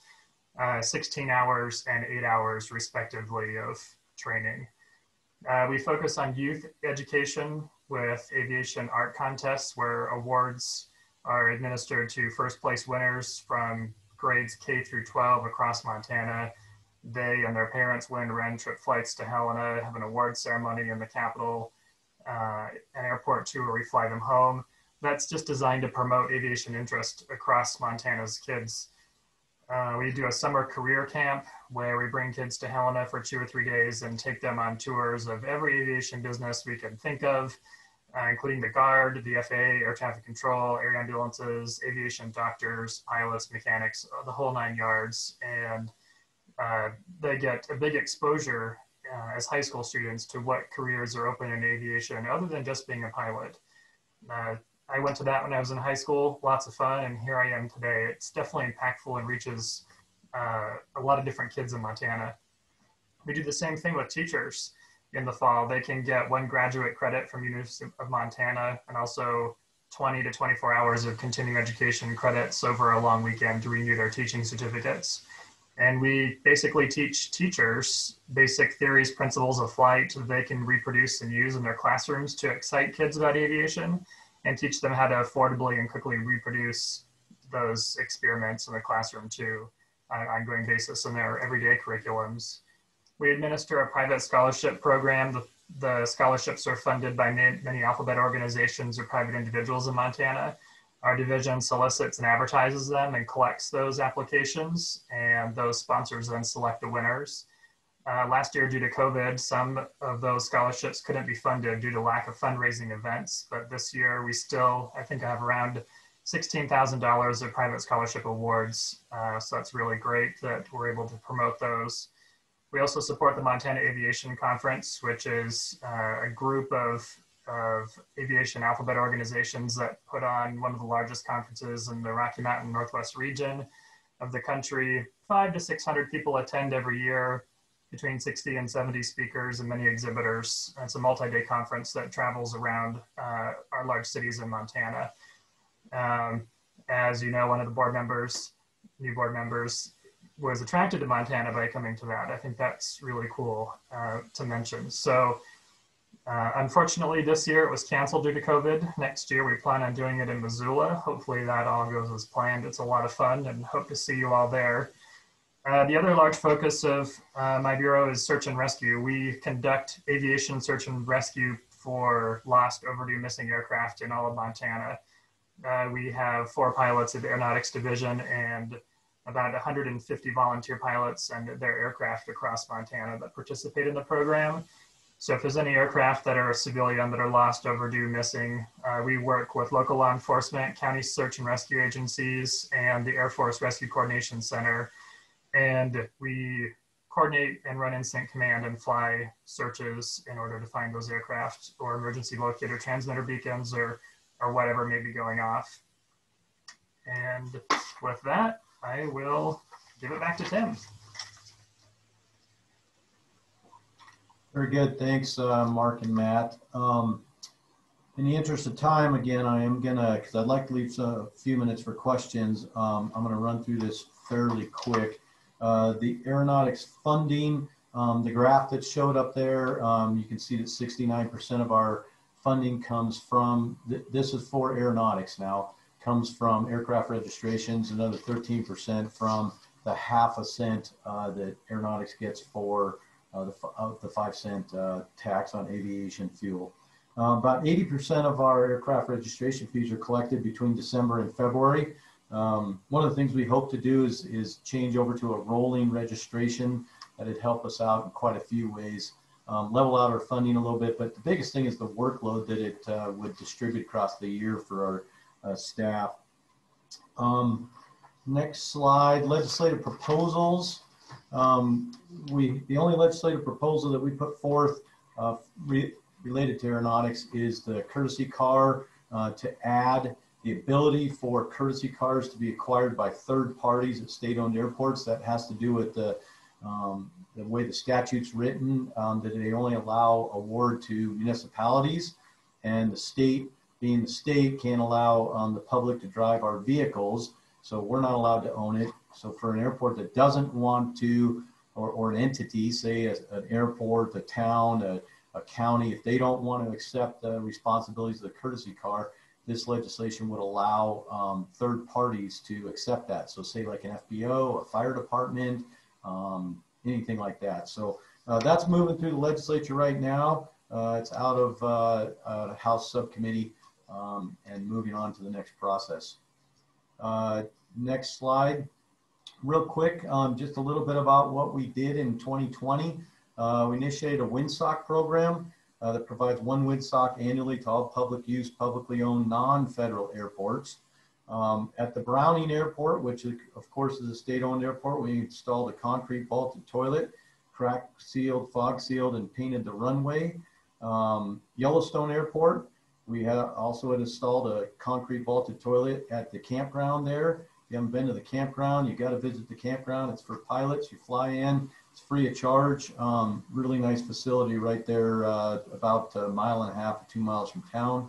uh, 16 hours and eight hours respectively of training. Uh, we focus on youth education with aviation art contests where awards are administered to first place winners from grades K through 12 across Montana they and their parents win round trip flights to Helena, have an award ceremony in the capital, uh, an airport tour where we fly them home. That's just designed to promote aviation interest across Montana's kids. Uh, we do a summer career camp where we bring kids to Helena for two or three days and take them on tours of every aviation business we can think of, uh, including the Guard, the FAA, air traffic control, air ambulances, aviation doctors, pilots, mechanics, the whole nine yards. And uh, they get a big exposure uh, as high school students to what careers are open in aviation other than just being a pilot. Uh, I went to that when I was in high school, lots of fun, and here I am today. It's definitely impactful and reaches uh, a lot of different kids in Montana. We do the same thing with teachers in the fall. They can get one graduate credit from University of Montana and also 20 to 24 hours of continuing education credits over a long weekend to renew their teaching certificates. And we basically teach teachers basic theories, principles of flight they can reproduce and use in their classrooms to excite kids about aviation and teach them how to affordably and quickly reproduce those experiments in the classroom too on an ongoing basis in their everyday curriculums. We administer a private scholarship program. The, the scholarships are funded by many alphabet organizations or private individuals in Montana our division solicits and advertises them and collects those applications, and those sponsors then select the winners. Uh, last year, due to COVID, some of those scholarships couldn't be funded due to lack of fundraising events. But this year, we still, I think, I have around $16,000 of private scholarship awards. Uh, so that's really great that we're able to promote those. We also support the Montana Aviation Conference, which is uh, a group of of aviation alphabet organizations that put on one of the largest conferences in the Rocky Mountain Northwest region of the country. Five to 600 people attend every year, between 60 and 70 speakers and many exhibitors. It's a multi-day conference that travels around uh, our large cities in Montana. Um, as you know, one of the board members, new board members, was attracted to Montana by coming to that. I think that's really cool uh, to mention. So uh, unfortunately, this year it was canceled due to COVID. Next year, we plan on doing it in Missoula. Hopefully, that all goes as planned. It's a lot of fun and hope to see you all there. Uh, the other large focus of uh, my bureau is search and rescue. We conduct aviation search and rescue for lost, overdue, missing aircraft in all of Montana. Uh, we have four pilots of the Aeronautics Division and about 150 volunteer pilots and their aircraft across Montana that participate in the program. So if there's any aircraft that are civilian that are lost, overdue, missing, uh, we work with local law enforcement, county search and rescue agencies, and the Air Force Rescue Coordination Center. And we coordinate and run incident command and fly searches in order to find those aircraft or emergency locator transmitter beacons or, or whatever may be going off. And with that, I will give it back to Tim. Very good. Thanks, uh, Mark and Matt. Um, in the interest of time, again, I am gonna, because I'd like to leave a few minutes for questions. Um, I'm gonna run through this fairly quick. Uh, the aeronautics funding, um, the graph that showed up there, um, you can see that 69% of our funding comes from, th this is for aeronautics now, comes from aircraft registrations, another 13% from the half a cent uh, that aeronautics gets for uh, the, of the five cent uh, tax on aviation fuel. Uh, about 80% of our aircraft registration fees are collected between December and February. Um, one of the things we hope to do is, is change over to a rolling registration that'd help us out in quite a few ways. Um, level out our funding a little bit, but the biggest thing is the workload that it uh, would distribute across the year for our uh, staff. Um, next slide, legislative proposals. Um, we, the only legislative proposal that we put forth uh, re related to aeronautics is the courtesy car uh, to add the ability for courtesy cars to be acquired by third parties at state-owned airports. That has to do with the, um, the way the statute's written, um, that they only allow award to municipalities and the state, being the state, can't allow um, the public to drive our vehicles. So we're not allowed to own it. So for an airport that doesn't want to, or, or an entity, say a, an airport, a town, a, a county, if they don't want to accept the responsibilities of the courtesy car, this legislation would allow um, third parties to accept that. So say like an FBO, a fire department, um, anything like that. So uh, that's moving through the legislature right now. Uh, it's out of uh, House subcommittee um, and moving on to the next process. Uh, next slide real quick, um, just a little bit about what we did in 2020. Uh, we initiated a windsock program uh, that provides one windsock annually to all public use, publicly owned non-federal airports. Um, at the Browning Airport, which of course is a state-owned airport, we installed a concrete vaulted toilet, crack sealed, fog sealed, and painted the runway. Um, Yellowstone Airport, we also installed a concrete vaulted toilet at the campground there you haven't been to the campground, you got to visit the campground. It's for pilots. You fly in, it's free of charge. Um, really nice facility right there, uh, about a mile and a half, two miles from town.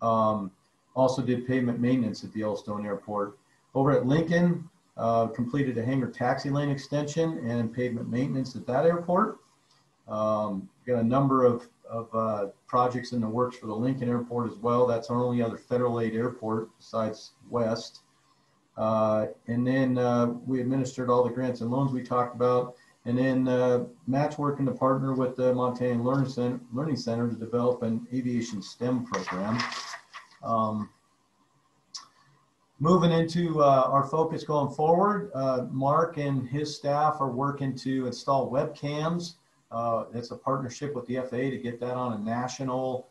Um, also did pavement maintenance at the Yellowstone Airport. Over at Lincoln, uh, completed a hangar taxi lane extension and pavement maintenance at that airport. Um, got a number of, of uh, projects in the works for the Lincoln Airport as well. That's our only other federal aid airport besides West. Uh, and then uh, we administered all the grants and loans we talked about. And then uh, Matt's working to partner with the Montana Learning Center, Learning Center to develop an aviation STEM program. Um, moving into uh, our focus going forward, uh, Mark and his staff are working to install webcams. Uh, it's a partnership with the FAA to get that on a national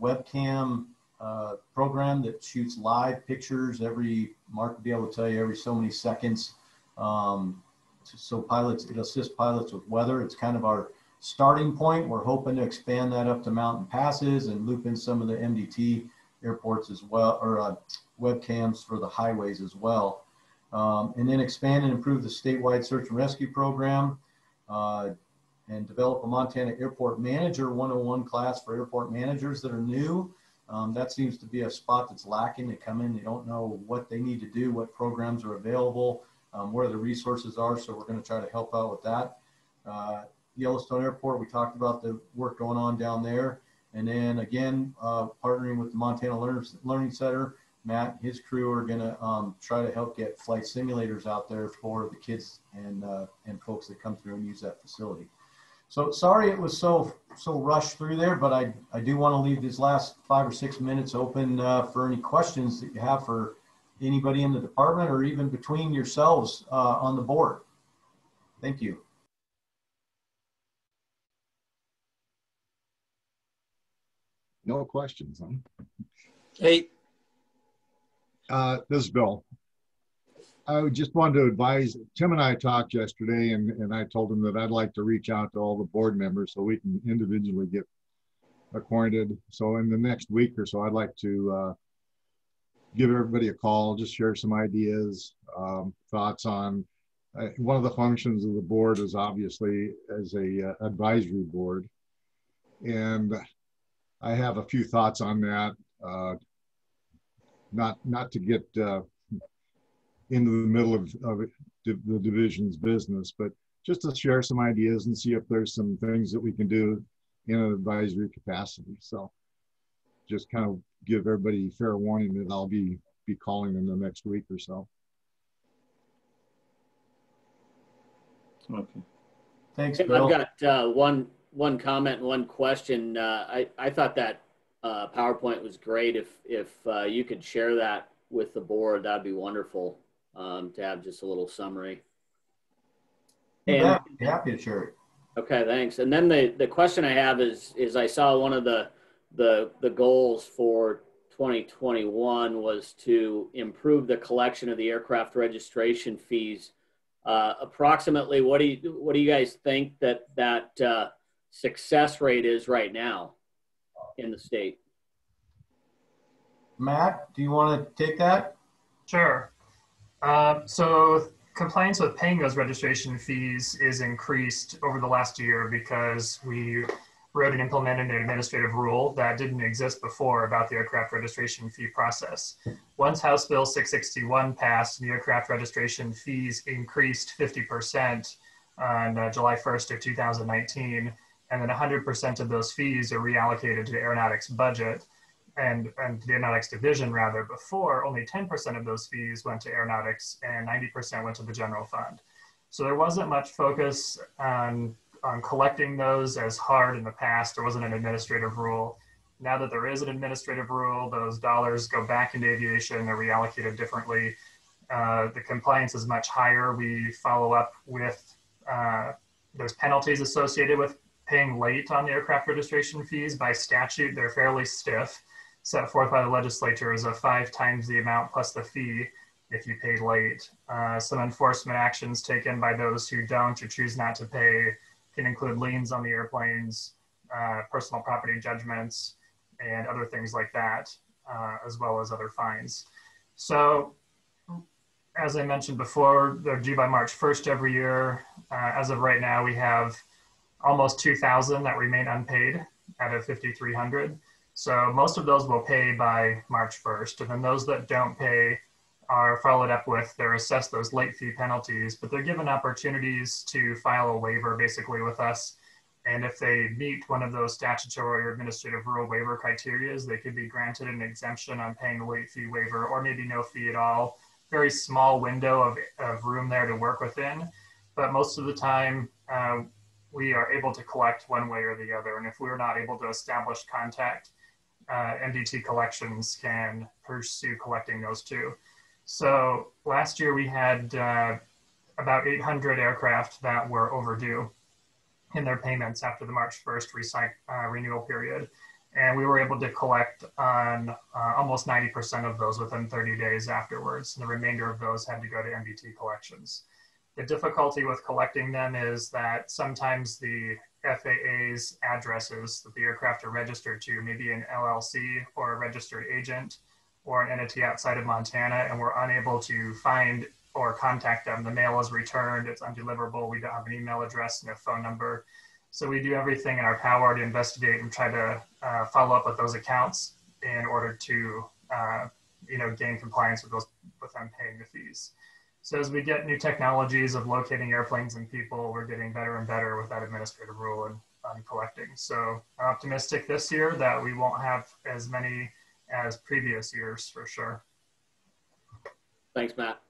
webcam uh, program that shoots live pictures every, Mark will be able to tell you every so many seconds. Um, so pilots, it assists pilots with weather. It's kind of our starting point. We're hoping to expand that up to mountain passes and loop in some of the MDT airports as well, or uh, webcams for the highways as well. Um, and then expand and improve the statewide search and rescue program uh, and develop a Montana Airport Manager 101 class for airport managers that are new Um, that seems to be a spot that's lacking. They come in, they don't know what they need to do, what programs are available, um, where the resources are. So we're going to try to help out with that. Uh, Yellowstone Airport, we talked about the work going on down there. And then again, uh, partnering with the Montana Learners, Learning Center, Matt and his crew are going to um, try to help get flight simulators out there for the kids and uh, and folks that come through and use that facility. So sorry it was so so rushed through there, but I, I do want to leave these last five or six minutes open uh, for any questions that you have for anybody in the department or even between yourselves uh, on the board. Thank you. No questions, huh? Hey. Uh, this is Bill. I just wanted to advise, Tim and I talked yesterday and, and I told him that I'd like to reach out to all the board members so we can individually get acquainted. So in the next week or so, I'd like to uh, give everybody a call, just share some ideas, um, thoughts on, uh, one of the functions of the board is obviously as a uh, advisory board. And I have a few thoughts on that. Uh, not not to get uh, into the middle of, of the division's business, but just to share some ideas and see if there's some things that we can do in an advisory capacity. So just kind of give everybody fair warning that I'll be be calling in the next week or so. Okay. Thanks, Bill. I've got uh, one one comment and one question. Uh, I I thought that uh, PowerPoint was great. If if uh, you could share that with the board, that'd be wonderful um, to have just a little summary. And, yeah, happy to share it. Okay, thanks. And then the, the question I have is is I saw one of the the the goals for 2021 was to improve the collection of the aircraft registration fees. Uh, approximately, what do you what do you guys think that that uh, success rate is right now in the state? Matt, do you want to take that? Sure. Uh, so compliance with paying those registration fees is increased over the last year because we wrote and implemented an administrative rule that didn't exist before about the aircraft registration fee process. Once House Bill 661 passed, the aircraft registration fees increased 50% on uh, July 1st of 2019, and then 100% of those fees are reallocated to the aeronautics budget and, and the aeronautics division rather before only 10% of those fees went to aeronautics and 90% went to the general fund. So there wasn't much focus on, on collecting those as hard in the past. There wasn't an administrative rule. Now that there is an administrative rule, those dollars go back into aviation, they're reallocated differently. Uh, the compliance is much higher. We follow up with uh, there's penalties associated with paying late on the aircraft registration fees by statute. They're fairly stiff set forth by the legislature is a five times the amount plus the fee if you pay late. Uh, some enforcement actions taken by those who don't or choose not to pay can include liens on the airplanes, uh, personal property judgments, and other things like that, uh, as well as other fines. So, as I mentioned before, they're due by March 1st every year. Uh, as of right now, we have almost 2,000 that remain unpaid out of 5,300. So most of those will pay by March 1st. And then those that don't pay are followed up with, they're assessed those late fee penalties, but they're given opportunities to file a waiver basically with us. And if they meet one of those statutory or administrative rule waiver criterias, they could be granted an exemption on paying the late fee waiver or maybe no fee at all. Very small window of, of room there to work within. But most of the time, uh, we are able to collect one way or the other. And if we're not able to establish contact, MDT collections can pursue collecting those too. So last year we had uh, about 800 aircraft that were overdue in their payments after the March 1st recyc- uh, renewal period. And we were able to collect on uh, almost 90% of those within 30 days afterwards. And the remainder of those had to go to MDT collections. The difficulty with collecting them is that sometimes the FAA's addresses that the aircraft are registered to, maybe an LLC or a registered agent or an entity outside of Montana, and we're unable to find or contact them. The mail is returned, it's undeliverable, we don't have an email address a phone number. So we do everything in our power to investigate and try to uh, follow up with those accounts in order to, uh, you know, gain compliance with those with them paying the fees. So as we get new technologies of locating airplanes and people, we're getting better and better with that administrative rule and on collecting. So I'm optimistic this year that we won't have as many as previous years for sure. Thanks, Matt.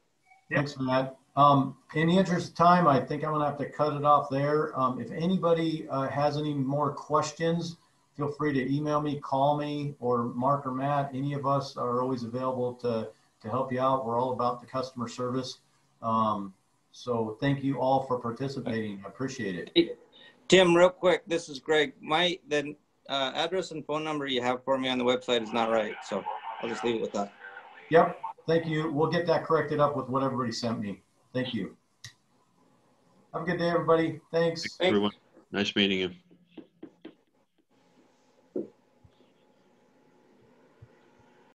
Yep. Thanks, Matt. Um, in the interest of time, I think I'm gonna have to cut it off there. Um, if anybody uh, has any more questions, feel free to email me, call me, or Mark or Matt. Any of us are always available to, to help you out. We're all about the customer service. Um, so thank you all for participating. I appreciate it. Tim, real quick, this is Greg. My the uh, address and phone number you have for me on the website is not right, so I'll just leave it with that. Yep, thank you. We'll get that corrected up with what everybody sent me. Thank you. Have a good day, everybody. Thanks. Everyone, nice meeting you.